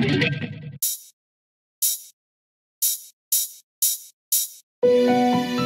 Thank you.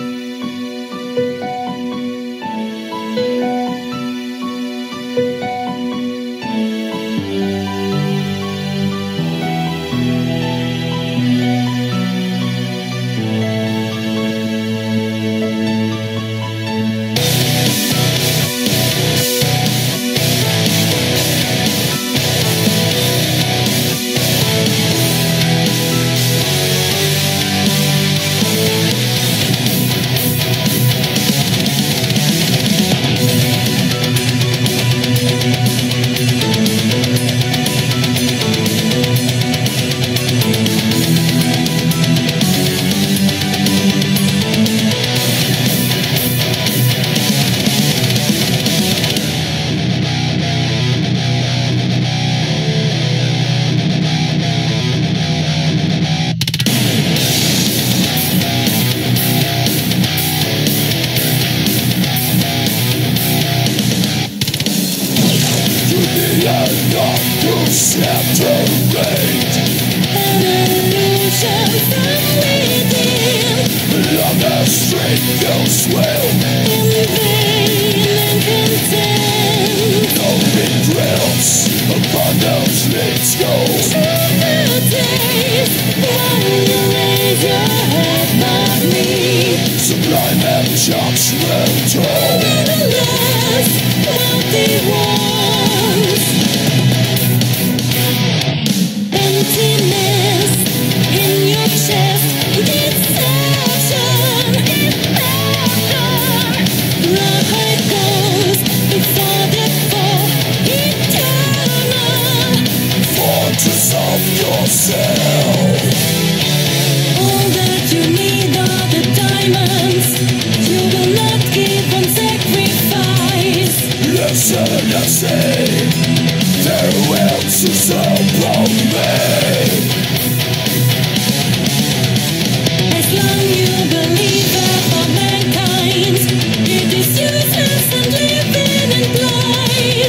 yourself An illusion from within and upon those go When you raise your head above me Sublime and judgmental oh. Nevertheless, what they want. empty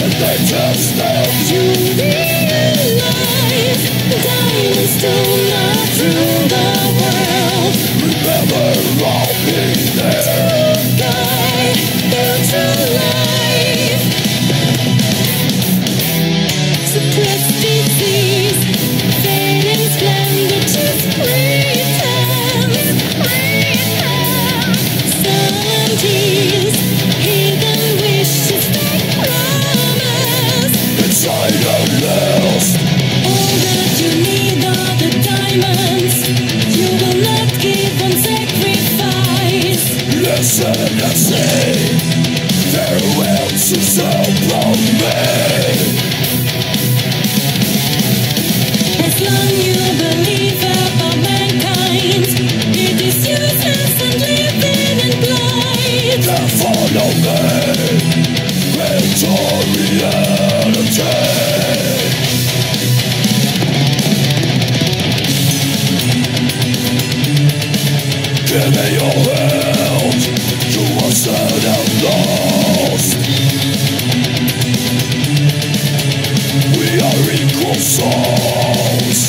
You alive. Dying still not true insanity Farewell to so me As long you believe about mankind It is useless and living and blind Then follow me Into reality Give me your out You sad and lost We are equal souls